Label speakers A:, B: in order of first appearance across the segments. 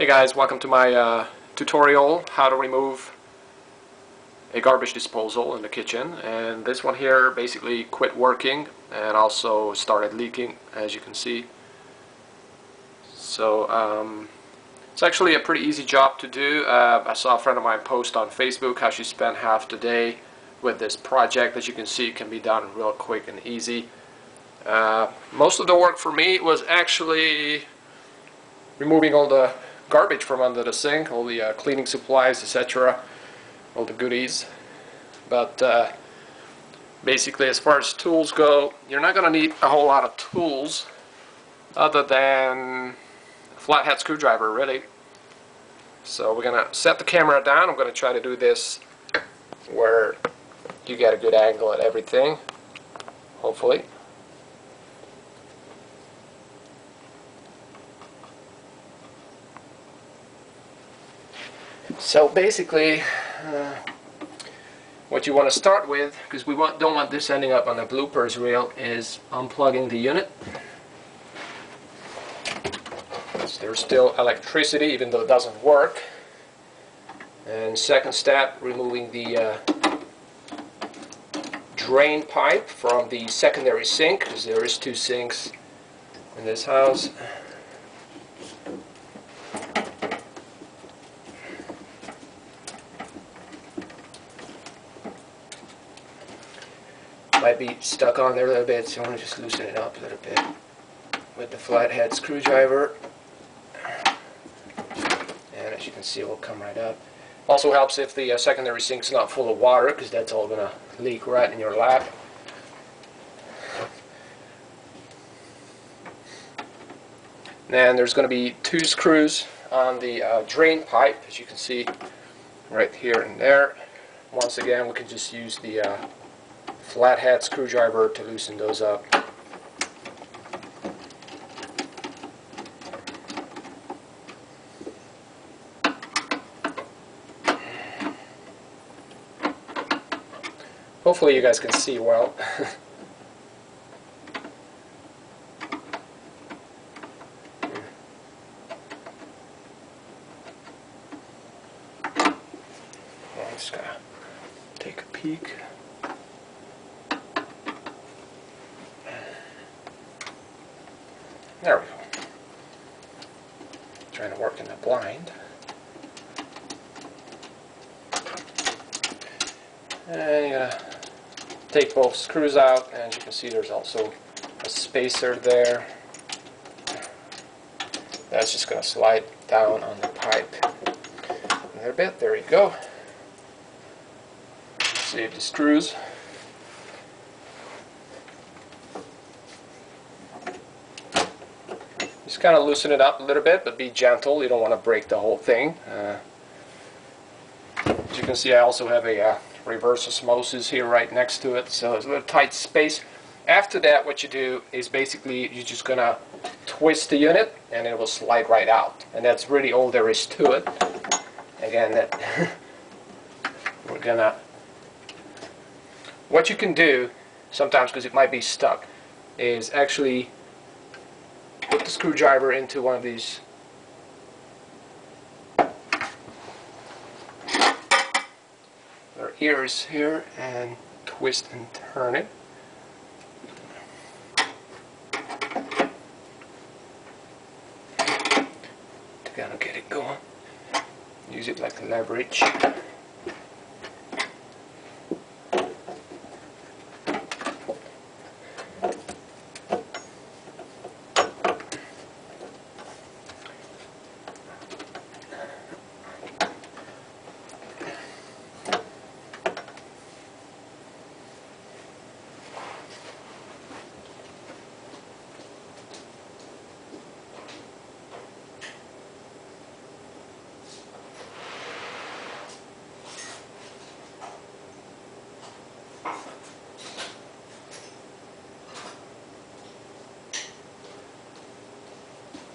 A: Hey guys, welcome to my uh, tutorial how to remove a garbage disposal in the kitchen. And this one here basically quit working and also started leaking as you can see. So um, it's actually a pretty easy job to do. Uh, I saw a friend of mine post on Facebook how she spent half the day with this project. As you can see it can be done real quick and easy. Uh, most of the work for me was actually removing all the garbage from under the sink, all the uh, cleaning supplies, etc., all the goodies. But uh, basically, as far as tools go, you're not going to need a whole lot of tools other than a flathead screwdriver, really. So we're going to set the camera down. I'm going to try to do this where you get a good angle at everything, hopefully. So basically, uh, what you want to start with, because we want, don't want this ending up on a bloopers reel, is unplugging the unit. There's still electricity even though it doesn't work. And second step, removing the uh, drain pipe from the secondary sink, because there is two sinks in this house. Might be stuck on there a little bit, so I'm going to just loosen it up a little bit with the flathead screwdriver. And as you can see, it will come right up. Also helps if the uh, secondary sink's not full of water, because that's all going to leak right in your lap. And there's going to be two screws on the uh, drain pipe, as you can see right here and there. Once again, we can just use the uh, flathead screwdriver to loosen those up. Hopefully you guys can see well. I'm just gonna take a peek. There we go. Trying to work in the blind. And you gotta take both screws out, and you can see there's also a spacer there. That's just gonna slide down on the pipe a little bit. There you go. Save the screws. Just kind of loosen it up a little bit, but be gentle. You don't want to break the whole thing. Uh, as you can see, I also have a uh, reverse osmosis here right next to it, so it's a little tight space. After that, what you do is basically you're just going to twist the unit, and it will slide right out. And that's really all there is to it. Again, that we're going to... What you can do, sometimes because it might be stuck, is actually screwdriver into one of these their ears here and twist and turn it. To kind of get it going. Use it like leverage.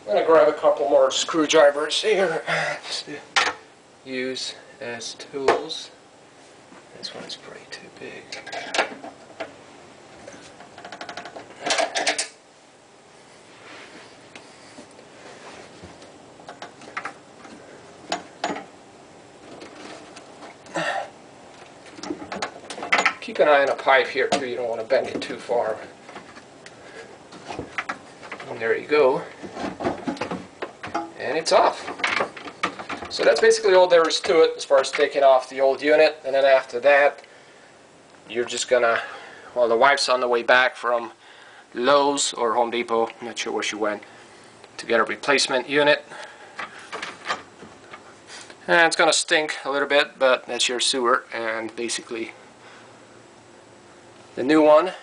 A: I'm going to grab a couple more screwdrivers here. Use as tools. This one's pretty too big. keep an eye on a pipe here too, you don't want to bend it too far. And there you go. And it's off. So that's basically all there is to it as far as taking off the old unit. And then after that, you're just gonna, well, the wife's on the way back from Lowe's or Home Depot, I'm not sure where she went, to get a replacement unit. And it's gonna stink a little bit, but that's your sewer, and basically the new one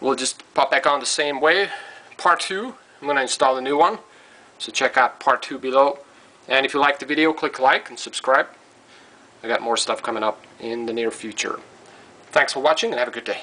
A: will just pop back on the same way. Part 2, I'm gonna install the new one, so check out part 2 below. And if you like the video, click like and subscribe. I got more stuff coming up in the near future. Thanks for watching and have a good day.